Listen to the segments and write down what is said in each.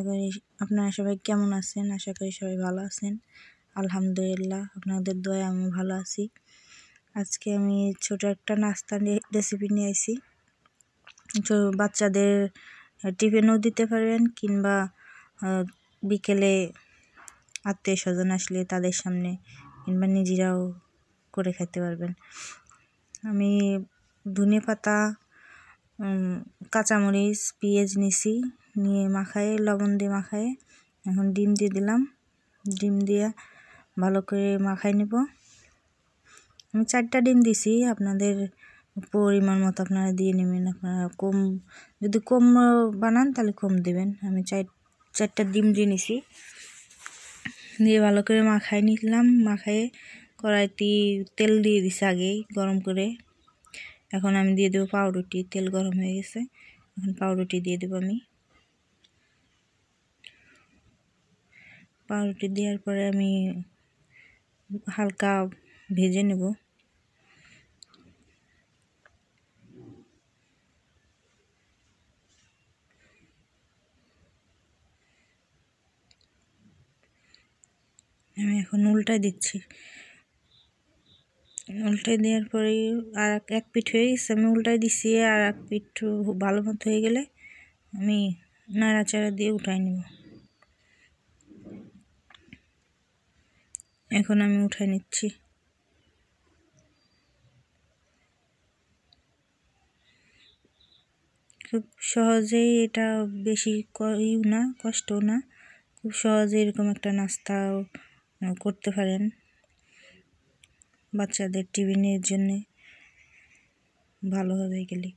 আশা করি আপনারা সবাই কেমন আছেন? আশা করি সবাই ভালো আছেন। আলহামদুলিল্লাহ, আপনাদের দয়া আমি ভালো আছি। আজকে আমি ছোট একটা নাস্তা রেসিপি নিয়ে আইছি। বাচ্চাদের টিফিনও দিতে পারবেন কিংবা বিকেলে আত্মীয় স্বজন আসলে তাদের সামনে কিংবা নিজেরাও করে খেতে পারবেন। আমি ধনে পাতা কাঁচামরিচ, পেঁয়াজ নিছি। নিয়ে মাখায়ে লবণ দিয়ে মাখায়ে এখন ডিম দিয়ে দিলাম। ডিম দিয়ে ভালো করে মাখাই নেব। আমি চারটা ডিম দিছি, আপনাদের পরিমাণ মতো আপনারা দিয়ে নেবেন। আপনারা কম, যদি কম বানান তাহলে কম দেবেন। আমি চার, চারটা ডিম দিয়ে নিছি। দিয়ে ভালো করে মাখাই নিলাম। মাখায়ে কড়াইতে তেল দিয়ে দিছি আগেই গরম করে। এখন আমি দিয়ে দেবো পাউরুটি। তেল গরম হয়ে গেছে। এখন পাউরুটি দিয়ে দেবো আমি। পাউরুটি দেওয়ার পরে আমি হালকা ভেজে নেব। আমি এখন উল্টাই দিচ্ছি। উল্টাই দেওয়ার পরে আর এক পিঠ হয়ে গেছে, আমি উল্টাই দিচ্ছি আর এক পিঠ ভালো মতো হয়ে গেলে আমি নাড়াচাড়া দিয়ে উঠাই নেব। এখন আমি উঠাই নিচ্ছি। খুব সহজেই এটা বেশি ইউ না, কষ্টও না। খুব সহজে এরকম একটা নাস্তা করতে পারেন বাচ্চাদের টিফিনের জন্যে। ভালো হবে গেলে।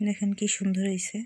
দেখেন কি সুন্দর হয়েছে